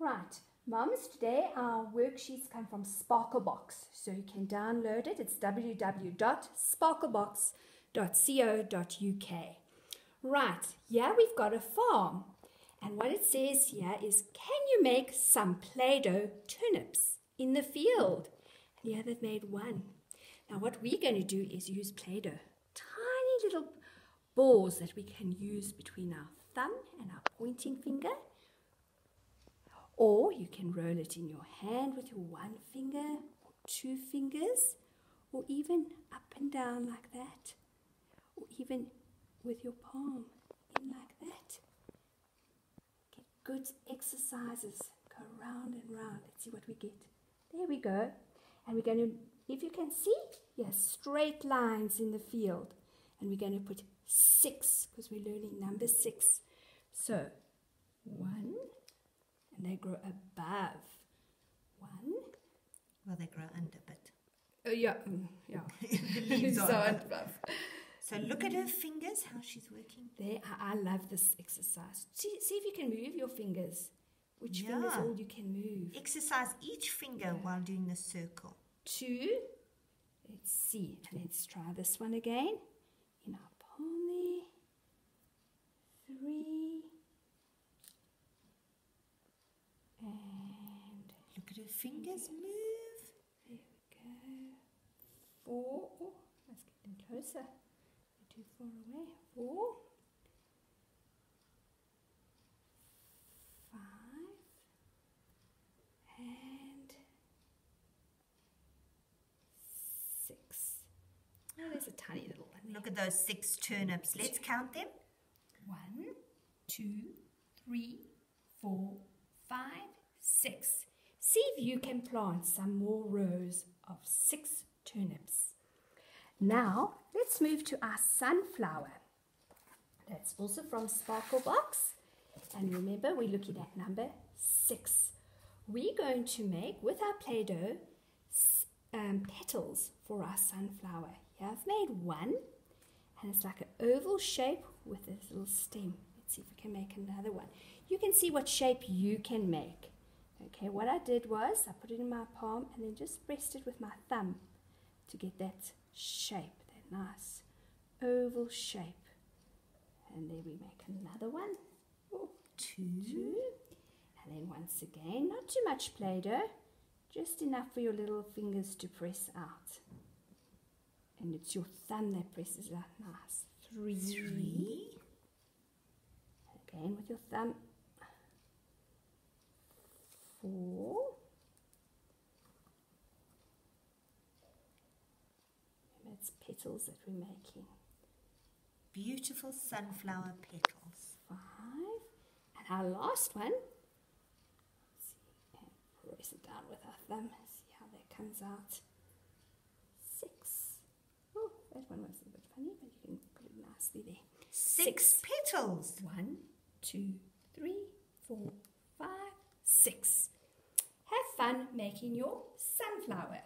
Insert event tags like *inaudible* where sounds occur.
Right, mums, today our worksheets come from Sparklebox, so you can download it. It's www.sparklebox.co.uk. Right, yeah, we've got a farm. And what it says here is, can you make some Play-Doh turnips in the field? And yeah, they've made one. Now what we're going to do is use Play-Doh. Tiny little balls that we can use between our thumb and our pointing finger. Or you can roll it in your hand with your one finger or two fingers, or even up and down like that, or even with your palm in like that. Get good exercises. Go round and round. Let's see what we get. There we go. And we're going to, if you can see, yes, straight lines in the field. And we're going to put six because we're learning number six. So, one, and they grow above. One. Well, they grow under, but. Oh, yeah, mm, yeah. *laughs* leaves *laughs* so are above. So look at her fingers, how she's working. There, I, I love this exercise. See, see if you can move your fingers. Which finger's Yeah. all you can move? Exercise each finger while doing the circle. Two. Let's see. Let's try this one again. In our palm there. Three. And Her fingers move. there we go. Four. Oh, let's get them closer. They're too far away. Four. Five. And six. Oh, there's a tiny little one there. Look at those six turnips. Let's count them. One, two, three, four, five, six. See if you can plant some more rows of six turnips. Now, let's move to our sunflower. That's also from Sparkle Box. And remember, we're looking at number six. We're going to make, with our Play-Doh, um, petals for our sunflower. Here I've made one, and it's like an oval shape with this little stem. Let's see if we can make another one. You can see what shape you can make. Okay, what I did was I put it in my palm and then just pressed it with my thumb to get that shape, that nice oval shape. And then we make another one. Oh, Two. two. And then once again, not too much Play-Doh, just enough for your little fingers to press out. And it's your thumb that presses out nice. Three. Three. Again with your thumb. Four. It's petals that we're making. Beautiful sunflower petals. Five. And our last one. Let's see. And press it down with our thumb. See how that comes out. Six. Oh, that one was a bit funny, but you can put it nicely there. Six petals. One, two, three, four, five, six. Fun making your sunflower.